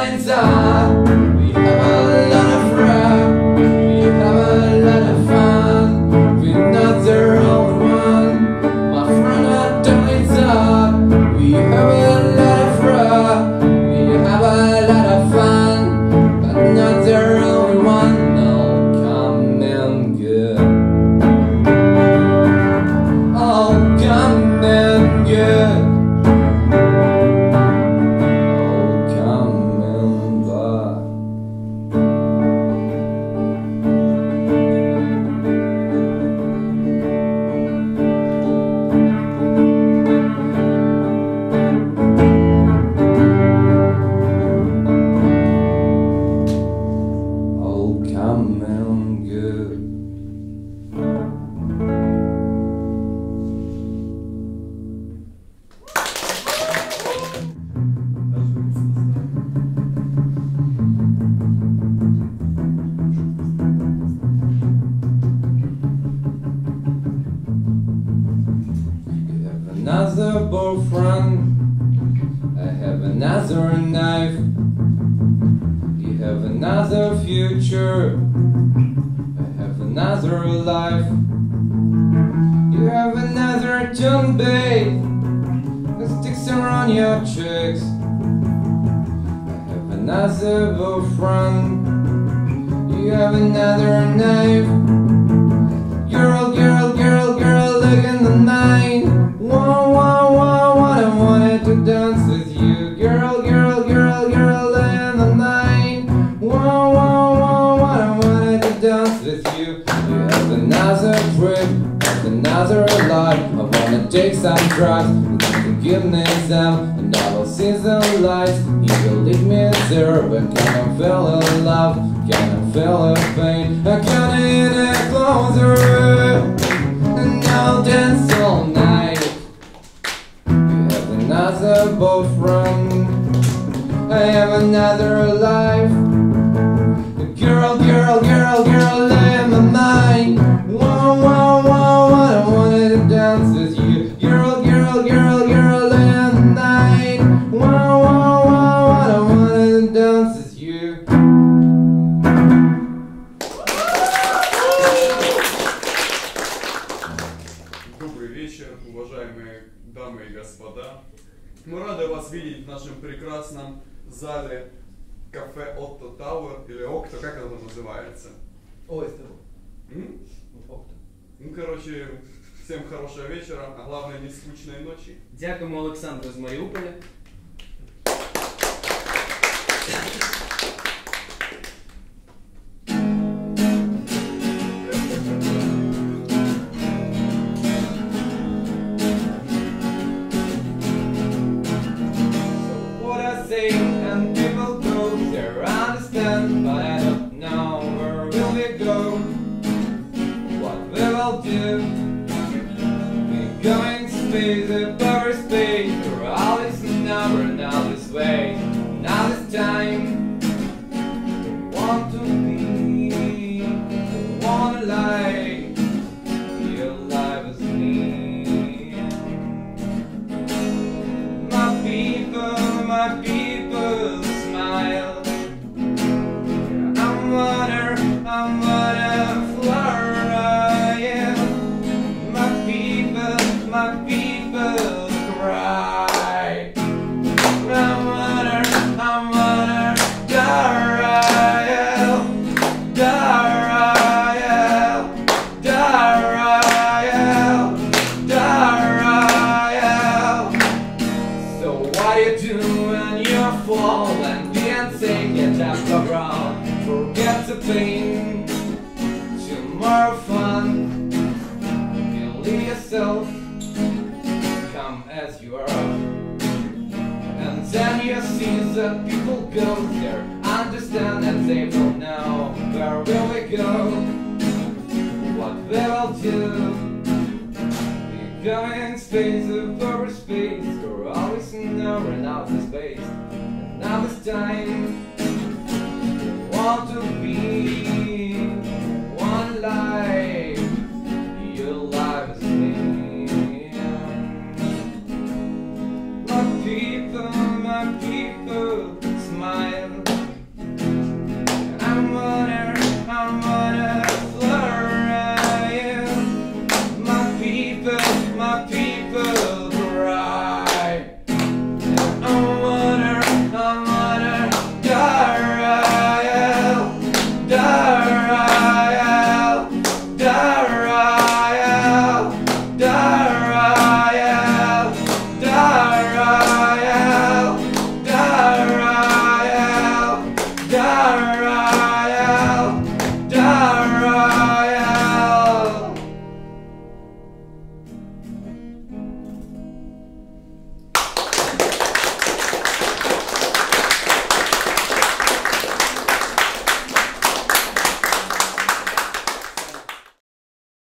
I'm darling, You have another boyfriend. I have another knife. Have another future. I have another life. You have another tune, babe. That sticks around your cheeks. I have another boyfriend. You have another knife. Girl, girl, girl, girl, look in the night. Have another life. I wanna take some drugs, and give me some, and I will see the lights. You will lead me there, but can I feel a love? Can I feel a pain? I can't get closer, and I'll dance all night. You have another boyfriend. I have another life. Рады вас видеть в нашем прекрасном зале кафе Отто Тауэр или Окто, как оно называется? Ой, это М? ну. Ну, короче, всем хорошего вечера, а главное не скучной ночи. Дякуємо Олександру з Маріуполя. Going yourself, come as you are. And then you see that people go there, understand and they will know where will we go, what we will do. We're going space over space, we're always in over and space. And now it's time. Want to be someone